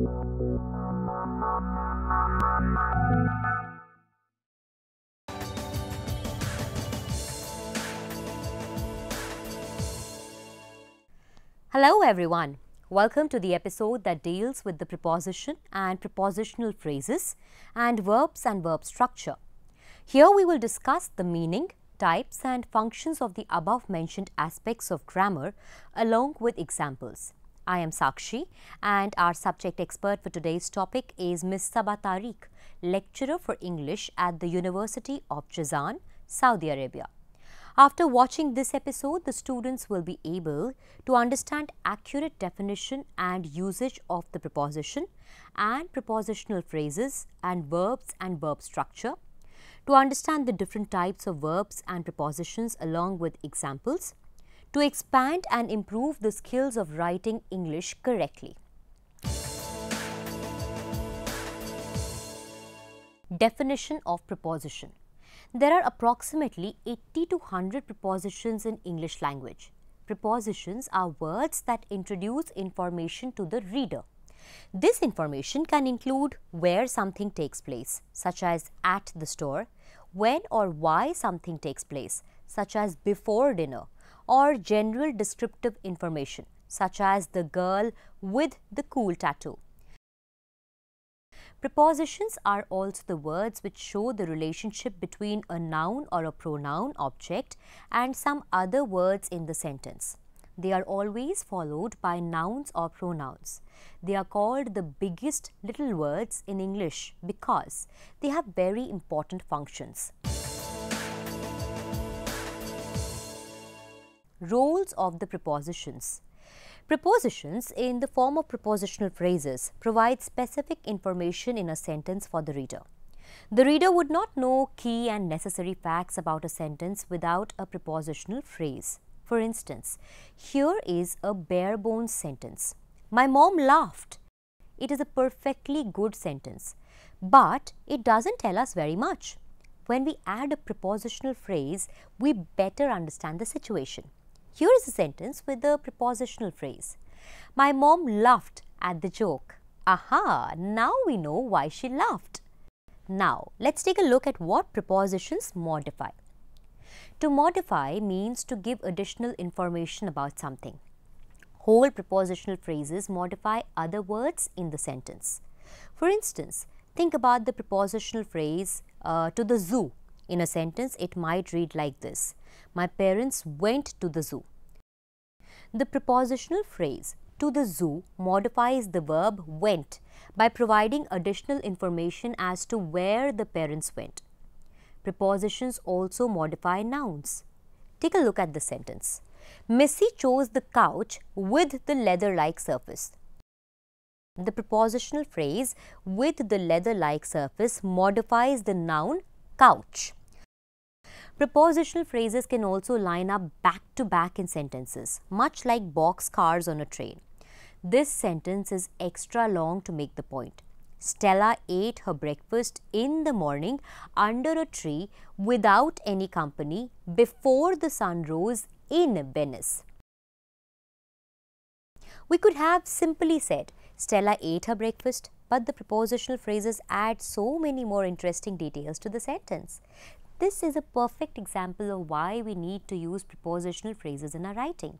Hello everyone. Welcome to the episode that deals with the preposition and prepositional phrases and verbs and verb structure. Here we will discuss the meaning, types and functions of the above mentioned aspects of grammar along with examples. I am Sakshi and our subject expert for today's topic is Ms. Saba Tariq, lecturer for English at the University of Jazan, Saudi Arabia. After watching this episode, the students will be able to understand accurate definition and usage of the preposition and prepositional phrases and verbs and verb structure, to understand the different types of verbs and prepositions along with examples, to expand and improve the skills of writing English correctly. Definition of preposition there are approximately 80 to 100 prepositions in English language. Prepositions are words that introduce information to the reader. This information can include where something takes place, such as at the store, when or why something takes place, such as before dinner, or general descriptive information, such as the girl with the cool tattoo. Prepositions are also the words which show the relationship between a noun or a pronoun object and some other words in the sentence. They are always followed by nouns or pronouns. They are called the biggest little words in English because they have very important functions. Roles of the prepositions Prepositions in the form of prepositional phrases provide specific information in a sentence for the reader. The reader would not know key and necessary facts about a sentence without a prepositional phrase. For instance, here is a bare bones sentence. My mom laughed. It is a perfectly good sentence, but it doesn't tell us very much. When we add a prepositional phrase, we better understand the situation. Here is a sentence with a prepositional phrase. My mom laughed at the joke. Aha, now we know why she laughed. Now, let's take a look at what prepositions modify. To modify means to give additional information about something. Whole prepositional phrases modify other words in the sentence. For instance, think about the prepositional phrase uh, to the zoo. In a sentence, it might read like this my parents went to the zoo. The prepositional phrase to the zoo modifies the verb went by providing additional information as to where the parents went. Prepositions also modify nouns. Take a look at the sentence. Missy chose the couch with the leather-like surface. The prepositional phrase with the leather-like surface modifies the noun couch. Prepositional phrases can also line up back to back in sentences, much like box cars on a train. This sentence is extra long to make the point. Stella ate her breakfast in the morning under a tree without any company before the sun rose in Venice. We could have simply said Stella ate her breakfast, but the prepositional phrases add so many more interesting details to the sentence. This is a perfect example of why we need to use prepositional phrases in our writing.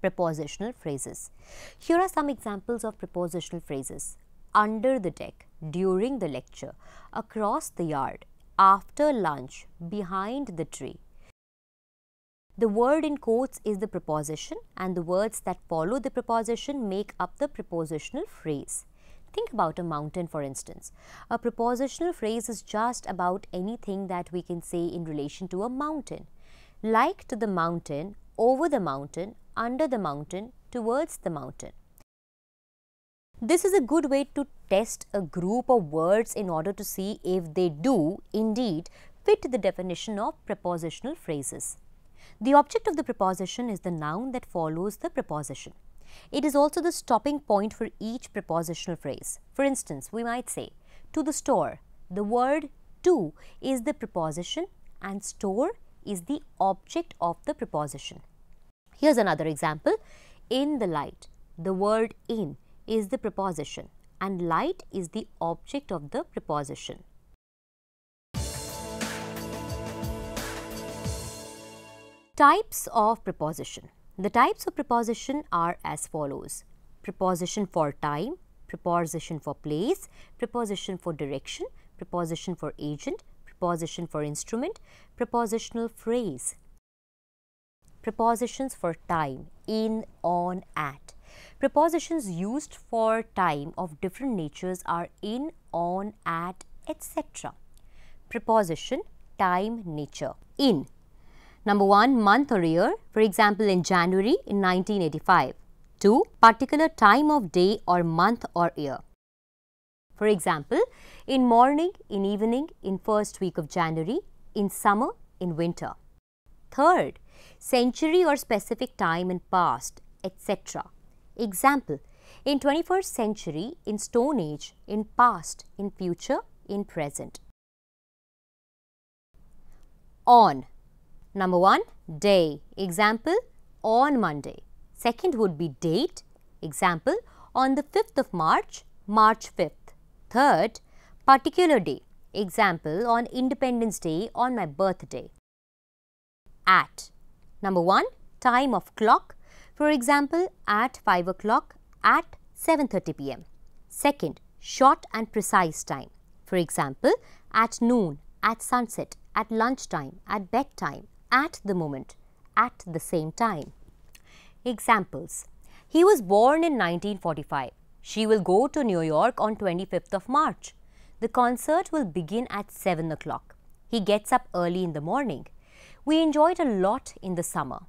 Prepositional phrases. Here are some examples of prepositional phrases. Under the deck, during the lecture, across the yard, after lunch, behind the tree. The word in quotes is the preposition and the words that follow the preposition make up the prepositional phrase. Think about a mountain for instance. A prepositional phrase is just about anything that we can say in relation to a mountain. Like to the mountain, over the mountain, under the mountain, towards the mountain. This is a good way to test a group of words in order to see if they do indeed fit the definition of prepositional phrases. The object of the preposition is the noun that follows the preposition. It is also the stopping point for each prepositional phrase. For instance, we might say, to the store. The word to is the preposition and store is the object of the preposition. Here's another example. in the light. The word in is the preposition and light is the object of the preposition. Types of preposition. The types of preposition are as follows. Preposition for time, preposition for place, preposition for direction, preposition for agent, preposition for instrument, prepositional phrase. Prepositions for time, in, on, at. Prepositions used for time of different natures are in, on, at, etc. Preposition, time, nature. In Number 1 month or year for example in January in 1985. 2 particular time of day or month or year. For example in morning, in evening, in first week of January, in summer, in winter. Third century or specific time in past etc. Example in 21st century, in stone age, in past, in future, in present. On Number 1 day example on Monday. Second would be date example on the 5th of March, March 5th. Third particular day example on Independence Day on my birthday. At number 1 time of clock for example at 5 o'clock at 7.30 pm. Second short and precise time for example at noon, at sunset, at lunchtime, at bedtime, at the moment, at the same time. Examples He was born in 1945. She will go to New York on 25th of March. The concert will begin at 7 o'clock. He gets up early in the morning. We enjoyed a lot in the summer.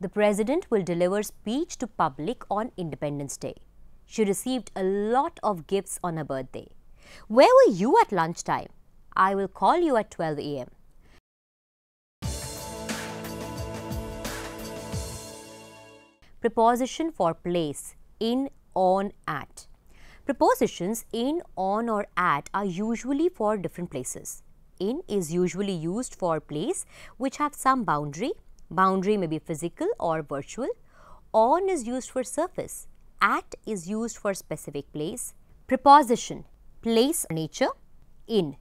The president will deliver speech to public on Independence Day. She received a lot of gifts on her birthday. Where were you at lunchtime? I will call you at 12 a.m. Preposition for place in, on, at. Prepositions in, on or at are usually for different places. In is usually used for place which have some boundary. Boundary may be physical or virtual. On is used for surface. At is used for specific place. Preposition place nature in.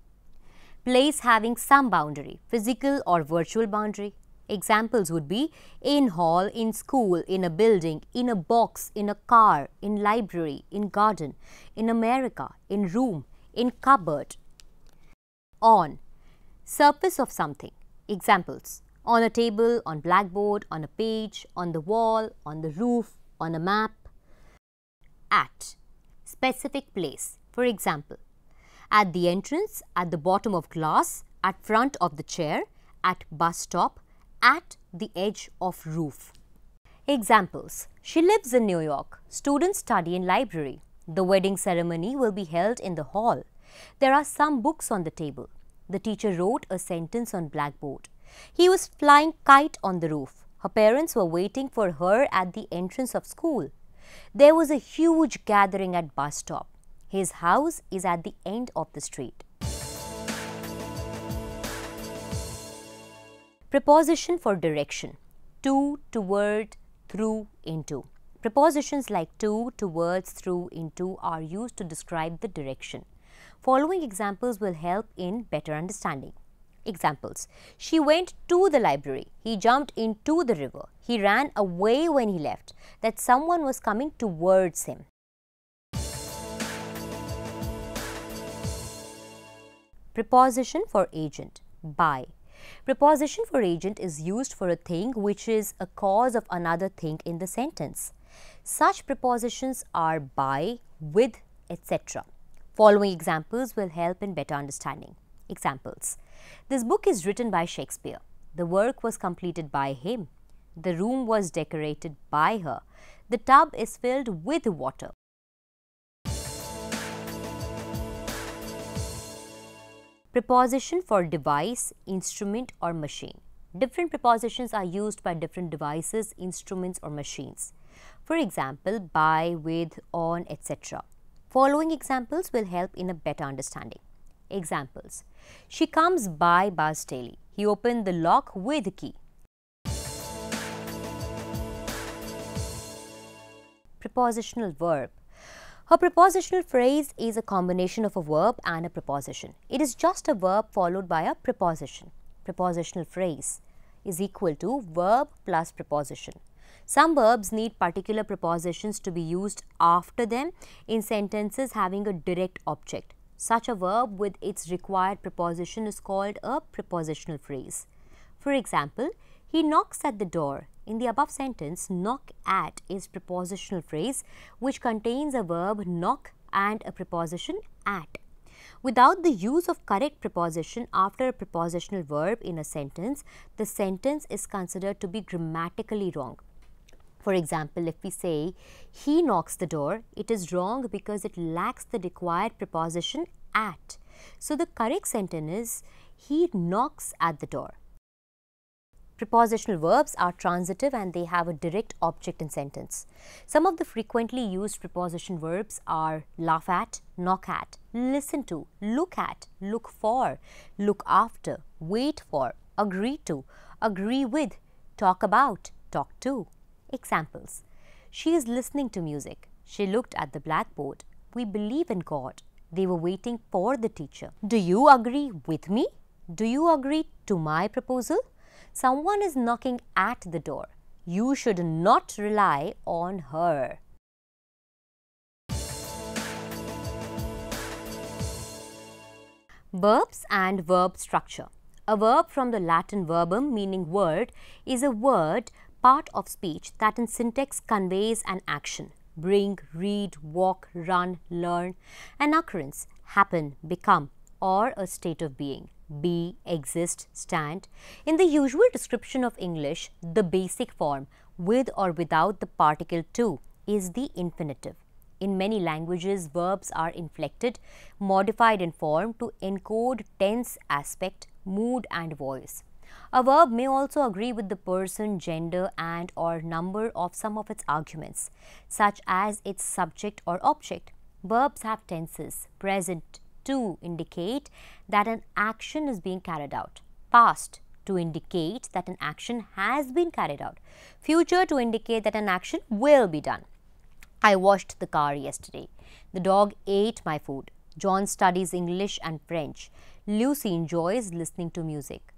Place having some boundary, physical or virtual boundary. Examples would be in hall, in school, in a building, in a box, in a car, in library, in garden, in America, in room, in cupboard. On, surface of something. Examples, on a table, on blackboard, on a page, on the wall, on the roof, on a map. At, specific place. For example, at the entrance, at the bottom of glass, at front of the chair, at bus stop, at the edge of roof. Examples She lives in New York. Students study in library. The wedding ceremony will be held in the hall. There are some books on the table. The teacher wrote a sentence on blackboard. He was flying kite on the roof. Her parents were waiting for her at the entrance of school. There was a huge gathering at bus stop. His house is at the end of the street. Preposition for direction to, toward, through, into. Prepositions like to, towards, through, into are used to describe the direction. Following examples will help in better understanding. Examples She went to the library. He jumped into the river. He ran away when he left. That someone was coming towards him. Preposition for agent by Preposition for agent is used for a thing which is a cause of another thing in the sentence. Such prepositions are by, with, etc. Following examples will help in better understanding. Examples This book is written by Shakespeare. The work was completed by him. The room was decorated by her. The tub is filled with water. Preposition for device, instrument or machine. Different prepositions are used by different devices, instruments or machines. For example, by, with, on, etc. Following examples will help in a better understanding. Examples. She comes by bus daily. He opened the lock with key. prepositional verb. A prepositional phrase is a combination of a verb and a preposition. It is just a verb followed by a preposition. Prepositional phrase is equal to verb plus preposition. Some verbs need particular prepositions to be used after them in sentences having a direct object. Such a verb with its required preposition is called a prepositional phrase. For example, he knocks at the door. In the above sentence, knock at is prepositional phrase which contains a verb knock and a preposition at. Without the use of correct preposition after a prepositional verb in a sentence, the sentence is considered to be grammatically wrong. For example, if we say he knocks the door, it is wrong because it lacks the required preposition at. So, the correct sentence is he knocks at the door. Prepositional verbs are transitive and they have a direct object in sentence. Some of the frequently used preposition verbs are laugh at, knock at, listen to, look at, look for, look after, wait for, agree to, agree with, talk about, talk to. Examples She is listening to music. She looked at the blackboard. We believe in God. They were waiting for the teacher. Do you agree with me? Do you agree to my proposal? Someone is knocking at the door. You should not rely on her. Verbs and verb structure. A verb from the Latin verbum meaning word is a word part of speech that in syntax conveys an action. Bring, read, walk, run, learn, an occurrence, happen, become or a state of being be, exist, stand. In the usual description of English, the basic form with or without the particle to is the infinitive. In many languages, verbs are inflected, modified in form to encode tense aspect, mood and voice. A verb may also agree with the person, gender and or number of some of its arguments, such as its subject or object. Verbs have tenses, present, to indicate that an action is being carried out. Past to indicate that an action has been carried out. Future to indicate that an action will be done. I washed the car yesterday. The dog ate my food. John studies English and French. Lucy enjoys listening to music.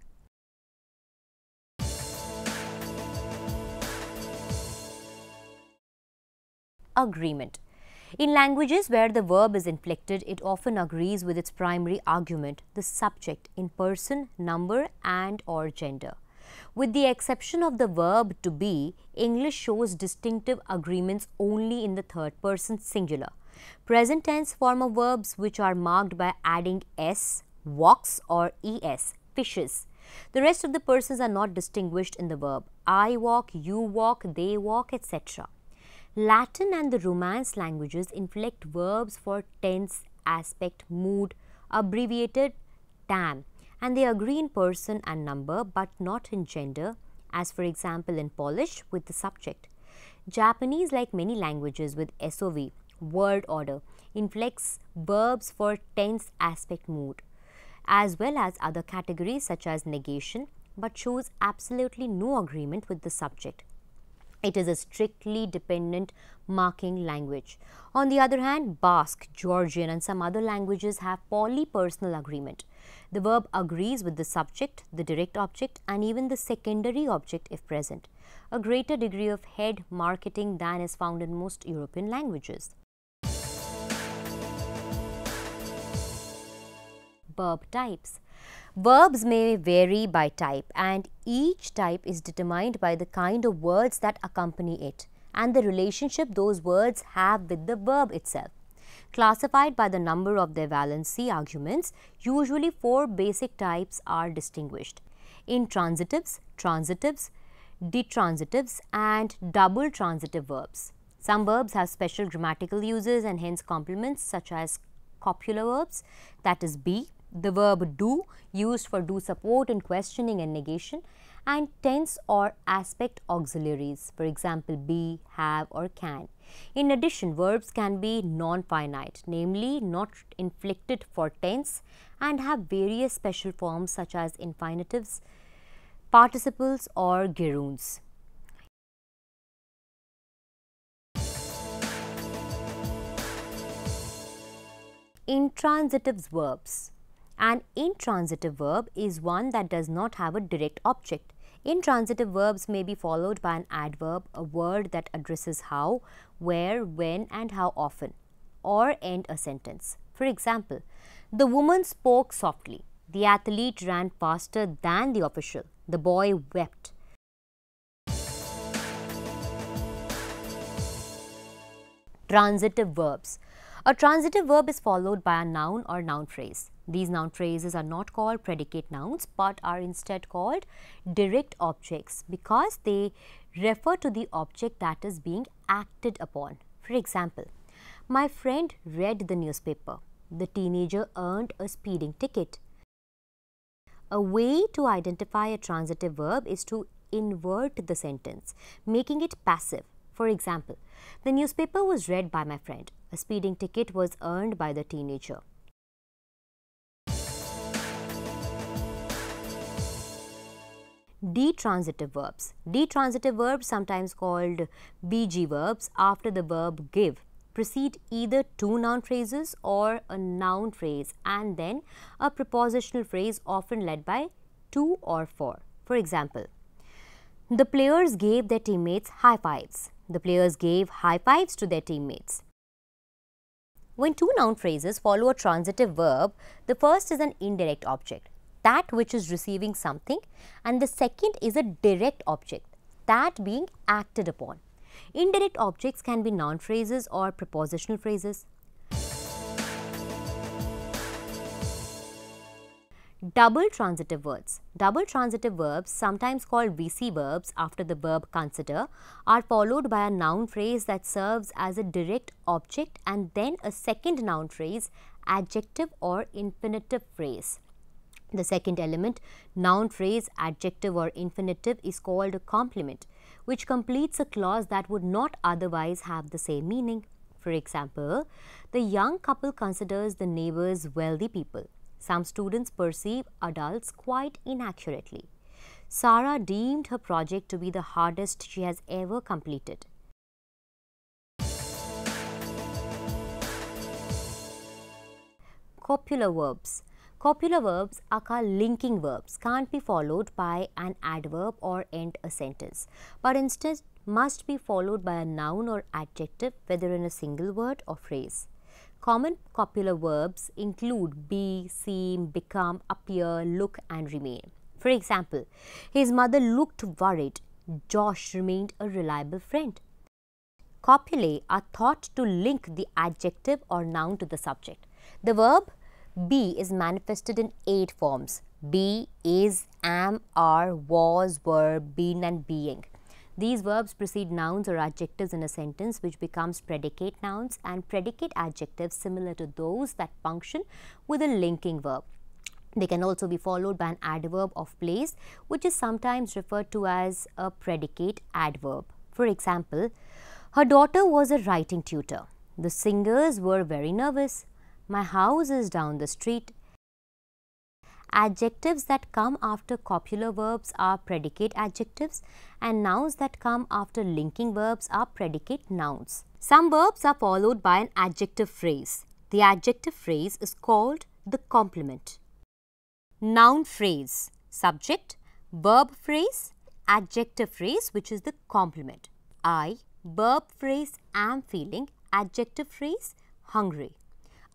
Agreement in languages where the verb is inflected, it often agrees with its primary argument, the subject in person, number and or gender. With the exception of the verb to be, English shows distinctive agreements only in the third person singular. Present tense form of verbs which are marked by adding s, walks or es, fishes. The rest of the persons are not distinguished in the verb. I walk, you walk, they walk, etc. Latin and the Romance languages inflect verbs for tense, aspect, mood, abbreviated tam, and they agree in person and number but not in gender, as for example in Polish with the subject. Japanese, like many languages with SOV, word order, inflects verbs for tense, aspect, mood, as well as other categories such as negation, but shows absolutely no agreement with the subject. It is a strictly dependent marking language. On the other hand, Basque, Georgian and some other languages have polypersonal agreement. The verb agrees with the subject, the direct object and even the secondary object if present. A greater degree of head marking than is found in most European languages. Verb types Verbs may vary by type and each type is determined by the kind of words that accompany it and the relationship those words have with the verb itself. Classified by the number of their valency arguments, usually four basic types are distinguished. Intransitives, transitives, ditransitives and double transitive verbs. Some verbs have special grammatical uses and hence complements such as copular verbs that is be, the verb do used for do support in questioning and negation and tense or aspect auxiliaries for example be, have or can. In addition verbs can be non-finite namely not inflected for tense and have various special forms such as infinitives, participles or gerunds. Intransitive verbs an intransitive verb is one that does not have a direct object. Intransitive verbs may be followed by an adverb, a word that addresses how, where, when and how often, or end a sentence. For example, the woman spoke softly. The athlete ran faster than the official. The boy wept. Transitive verbs. A transitive verb is followed by a noun or noun phrase. These noun phrases are not called predicate nouns but are instead called direct objects because they refer to the object that is being acted upon. For example, my friend read the newspaper. The teenager earned a speeding ticket. A way to identify a transitive verb is to invert the sentence, making it passive. For example, the newspaper was read by my friend. A speeding ticket was earned by the teenager. Ditransitive verbs. Ditransitive verbs, sometimes called VG verbs, after the verb give, precede either two noun phrases or a noun phrase and then a prepositional phrase often led by to or for. For example, the players gave their teammates high fives. The players gave high fives to their teammates. When two noun phrases follow a transitive verb, the first is an indirect object, that which is receiving something and the second is a direct object, that being acted upon. Indirect objects can be noun phrases or prepositional phrases. Double transitive words. Double transitive verbs, sometimes called VC verbs after the verb consider, are followed by a noun phrase that serves as a direct object and then a second noun phrase, adjective or infinitive phrase. The second element, noun phrase, adjective or infinitive is called a complement, which completes a clause that would not otherwise have the same meaning. For example, the young couple considers the neighbors wealthy people. Some students perceive adults quite inaccurately. Sarah deemed her project to be the hardest she has ever completed. Copular verbs. Copular verbs are linking verbs, can't be followed by an adverb or end a sentence, but instead must be followed by a noun or adjective whether in a single word or phrase. Common copular verbs include be, seem, become, appear, look and remain. For example, his mother looked worried. Josh remained a reliable friend. Copulae are thought to link the adjective or noun to the subject. The verb be is manifested in eight forms. Be, is, am, are, was, were, been and being. These verbs precede nouns or adjectives in a sentence which becomes predicate nouns and predicate adjectives similar to those that function with a linking verb. They can also be followed by an adverb of place which is sometimes referred to as a predicate adverb. For example, her daughter was a writing tutor. The singers were very nervous. My house is down the street. Adjectives that come after copular verbs are predicate adjectives and nouns that come after linking verbs are predicate nouns. Some verbs are followed by an adjective phrase. The adjective phrase is called the complement. Noun phrase, subject, verb phrase, adjective phrase which is the complement. I, verb phrase am feeling, adjective phrase hungry.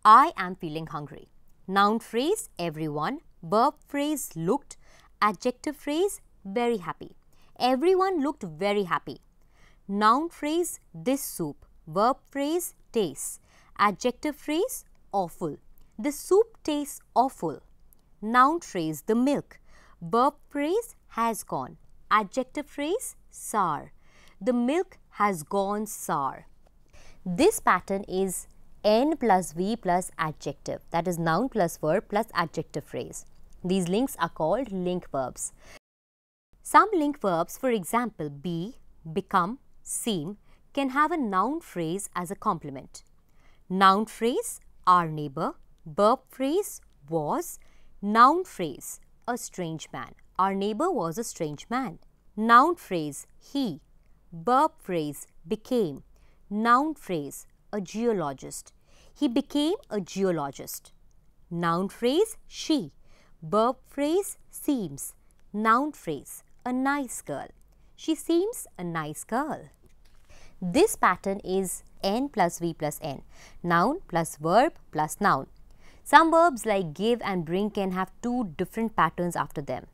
I am feeling hungry. Noun phrase everyone, verb phrase looked, adjective phrase very happy. Everyone looked very happy. Noun phrase this soup, verb phrase tastes, adjective phrase awful. The soup tastes awful. Noun phrase the milk, verb phrase has gone, adjective phrase sour. The milk has gone sour. This pattern is N plus V plus adjective that is noun plus verb plus adjective phrase. These links are called link verbs. Some link verbs, for example, be, become, seem, can have a noun phrase as a complement. Noun phrase, our neighbor, verb phrase, was, noun phrase, a strange man. Our neighbor was a strange man. Noun phrase, he, verb phrase, became, noun phrase, a geologist. He became a geologist. Noun phrase she. Verb phrase seems. Noun phrase a nice girl. She seems a nice girl. This pattern is n plus v plus n. Noun plus verb plus noun. Some verbs like give and bring can have two different patterns after them.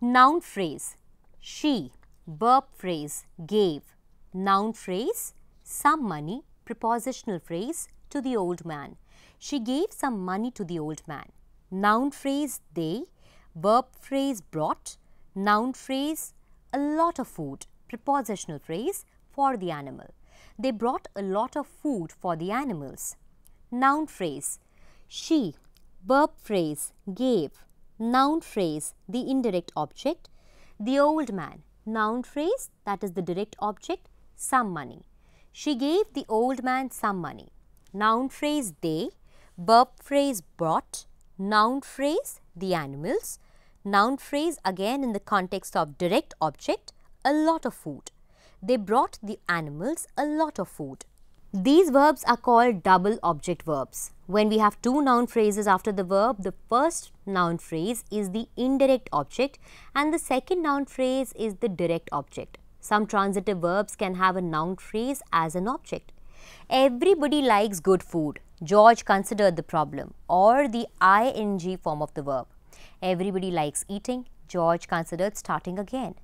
Noun phrase she. Verb phrase gave. Noun phrase some money. Prepositional phrase to the old man. She gave some money to the old man. Noun phrase they. Verb phrase brought. Noun phrase a lot of food. Prepositional phrase for the animal. They brought a lot of food for the animals. Noun phrase she. Verb phrase gave. Noun phrase the indirect object. The old man. Noun phrase that is the direct object some money. She gave the old man some money. Noun phrase they. Verb phrase brought. Noun phrase the animals. Noun phrase again in the context of direct object a lot of food. They brought the animals a lot of food. These verbs are called double object verbs. When we have two noun phrases after the verb, the first noun phrase is the indirect object and the second noun phrase is the direct object. Some transitive verbs can have a noun phrase as an object. Everybody likes good food. George considered the problem or the ing form of the verb. Everybody likes eating. George considered starting again.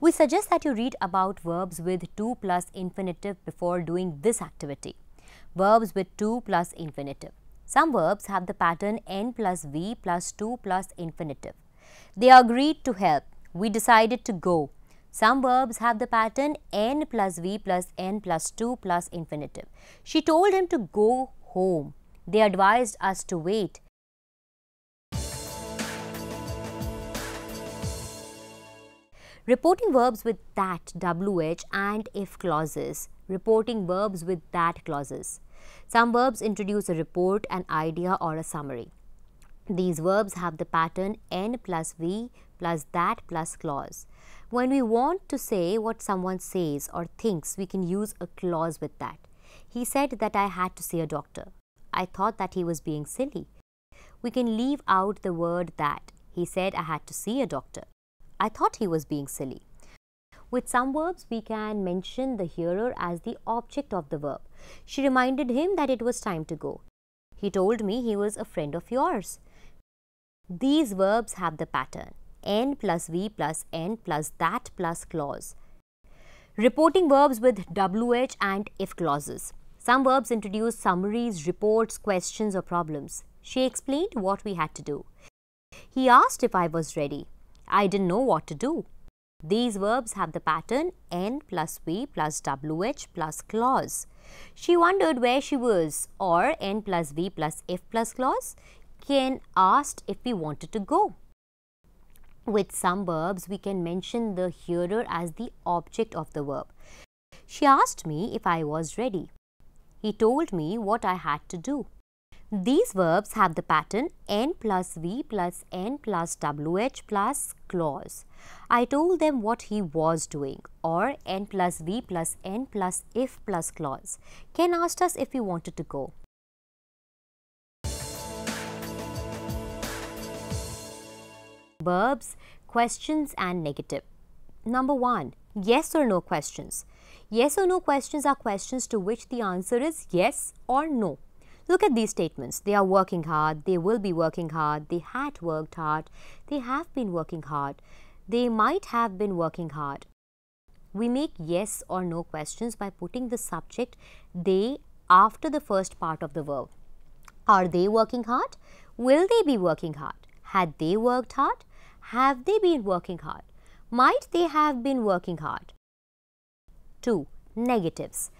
We suggest that you read about verbs with 2 plus infinitive before doing this activity. Verbs with 2 plus infinitive. Some verbs have the pattern n plus v plus 2 plus infinitive. They agreed to help. We decided to go. Some verbs have the pattern n plus v plus n plus 2 plus infinitive. She told him to go home. They advised us to wait. Reporting verbs with that WH and if clauses. Reporting verbs with that clauses. Some verbs introduce a report, an idea or a summary. These verbs have the pattern N plus V plus that plus clause. When we want to say what someone says or thinks, we can use a clause with that. He said that I had to see a doctor. I thought that he was being silly. We can leave out the word that. He said I had to see a doctor. I thought he was being silly. With some verbs, we can mention the hearer as the object of the verb. She reminded him that it was time to go. He told me he was a friend of yours. These verbs have the pattern n plus v plus n plus that plus clause. Reporting verbs with WH and if clauses. Some verbs introduce summaries, reports, questions or problems. She explained what we had to do. He asked if I was ready. I didn't know what to do. These verbs have the pattern N plus V plus WH plus clause. She wondered where she was or N plus V plus F plus clause Ken asked if we wanted to go. With some verbs, we can mention the hearer as the object of the verb. She asked me if I was ready. He told me what I had to do. These verbs have the pattern n plus v plus n plus wh plus clause. I told them what he was doing or n plus v plus n plus if plus clause. Ken asked us if we wanted to go. Verbs, questions and negative. Number 1. Yes or no questions. Yes or no questions are questions to which the answer is yes or no. Look at these statements. They are working hard. They will be working hard. They had worked hard. They have been working hard. They might have been working hard. We make yes or no questions by putting the subject they after the first part of the verb. Are they working hard? Will they be working hard? Had they worked hard? Have they been working hard? Might they have been working hard? 2. Negatives.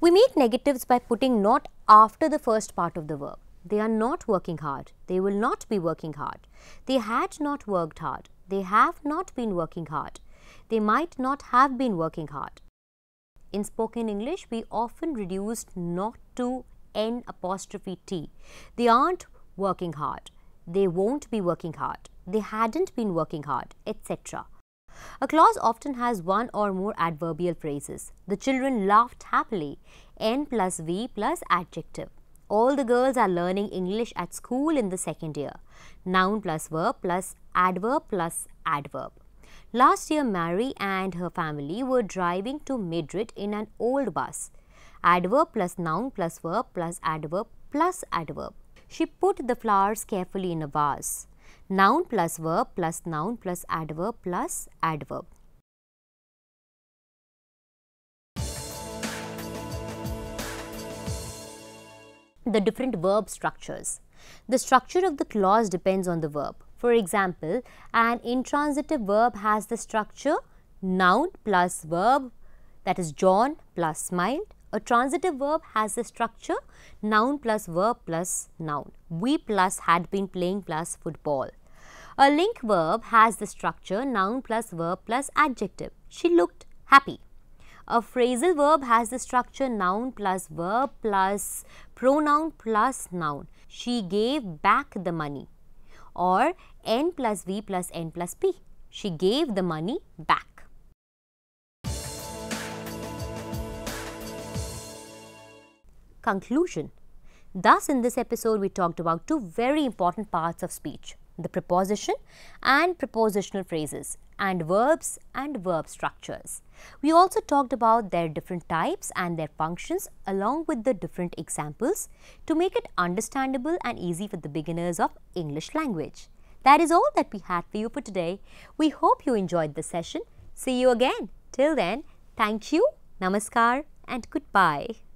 We make negatives by putting not after the first part of the verb. They are not working hard. They will not be working hard. They had not worked hard. They have not been working hard. They might not have been working hard. In spoken English, we often reduce not to N apostrophe T. They aren't working hard. They won't be working hard. They hadn't been working hard, etc. A clause often has one or more adverbial phrases. The children laughed happily. N plus V plus adjective. All the girls are learning English at school in the second year. Noun plus verb plus adverb plus adverb. Last year, Mary and her family were driving to Madrid in an old bus. Adverb plus noun plus verb plus adverb plus adverb. She put the flowers carefully in a vase. Noun plus verb plus noun plus adverb plus adverb. The different verb structures. The structure of the clause depends on the verb. For example, an intransitive verb has the structure noun plus verb that is John plus smiled. A transitive verb has the structure noun plus verb plus noun. We plus had been playing plus football. A link verb has the structure noun plus verb plus adjective. She looked happy. A phrasal verb has the structure noun plus verb plus pronoun plus noun. She gave back the money or n plus v plus n plus p. She gave the money back. Conclusion Thus, in this episode, we talked about two very important parts of speech the preposition and prepositional phrases, and verbs and verb structures. We also talked about their different types and their functions along with the different examples to make it understandable and easy for the beginners of English language. That is all that we had for you for today. We hope you enjoyed the session. See you again. Till then, thank you, namaskar and goodbye.